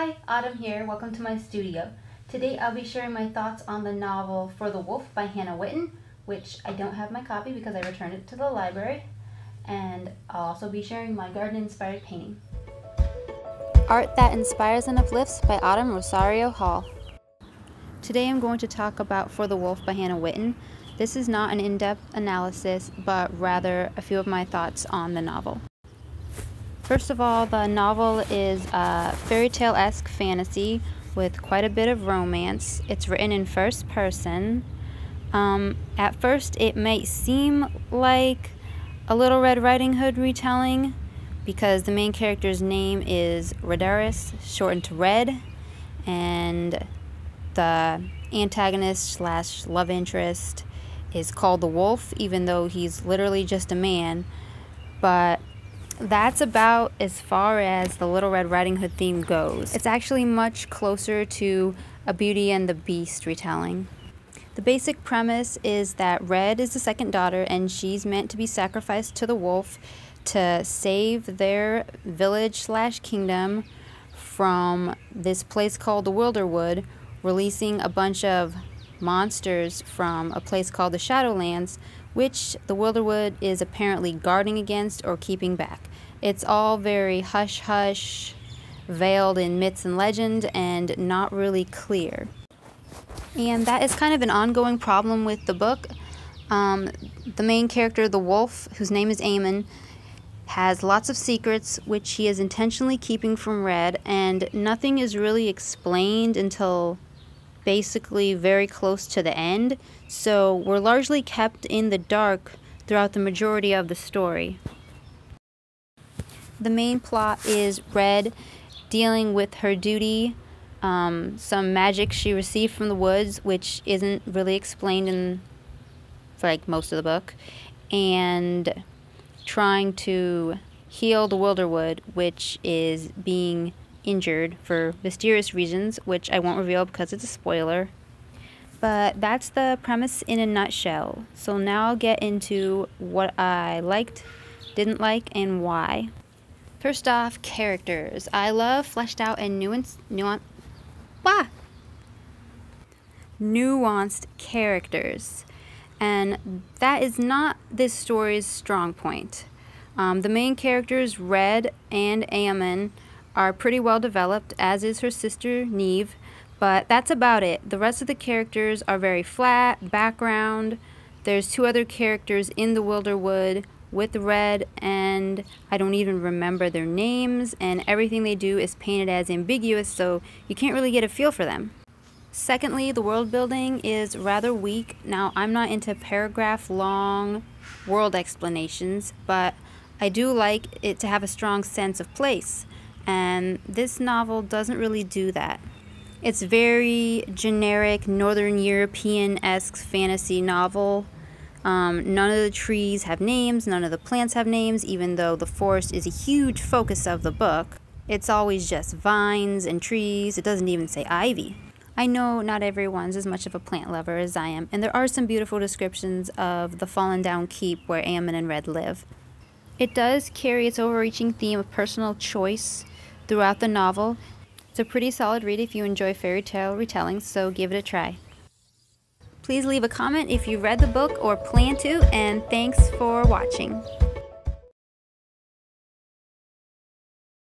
Hi, Autumn here. Welcome to my studio. Today I'll be sharing my thoughts on the novel For the Wolf by Hannah Whitten, which I don't have my copy because I returned it to the library. And I'll also be sharing my garden-inspired painting. Art That Inspires and Uplifts by Autumn Rozario Hall. Today I'm going to talk about For the Wolf by Hannah Whitten. This is not an in-depth analysis, but rather a few of my thoughts on the novel. First of all, the novel is a fairy tale esque fantasy with quite a bit of romance. It's written in first person. Um, at first, it might seem like a Little Red Riding Hood retelling because the main character's name is Redarys, shortened to Red, and the antagonist slash love interest is called the Wolf, even though he's literally just a man. But that's about as far as the Little Red Riding Hood theme goes. It's actually much closer to a Beauty and the Beast retelling. The basic premise is that Red is the second daughter and she's meant to be sacrificed to the wolf to save their village slash kingdom from this place called the Wilderwood, releasing a bunch of monsters from a place called the Shadowlands, which the Wilderwood is apparently guarding against or keeping back. It's all very hush hush, veiled in myths and legend, and not really clear. And that is kind of an ongoing problem with the book. Um, the main character, the wolf, whose name is Eammon, has lots of secrets which he is intentionally keeping from Red, and nothing is really explained until basically very close to the end. So we're largely kept in the dark throughout the majority of the story. The main plot is Red dealing with her duty, um, some magic she received from the woods, which isn't really explained in like most of the book, and trying to heal the Wilderwood, which is being injured for mysterious reasons, which I won't reveal because it's a spoiler. But that's the premise in a nutshell. So now I'll get into what I liked, didn't like, and why. First off, characters. I love fleshed out and nuanced, nuanced, bah! nuanced characters. And that is not this story's strong point. Um, the main characters, Red and Eammon, are pretty well developed, as is her sister, Neve, but that's about it. The rest of the characters are very flat, background. There's two other characters in the Wilderwood with red and I don't even remember their names and everything they do is painted as ambiguous so you can't really get a feel for them. Secondly, the world building is rather weak. Now, I'm not into paragraph long world explanations, but I do like it to have a strong sense of place. And this novel doesn't really do that. It's very generic Northern European esque fantasy novel um, none of the trees have names, none of the plants have names, even though the forest is a huge focus of the book. It's always just vines and trees, it doesn't even say ivy. I know not everyone's as much of a plant lover as I am, and there are some beautiful descriptions of the fallen down keep where Eammon and Red live. It does carry its overreaching theme of personal choice throughout the novel. It's a pretty solid read if you enjoy fairy tale retellings, so give it a try. Please leave a comment if you read the book or plan to, and thanks for watching.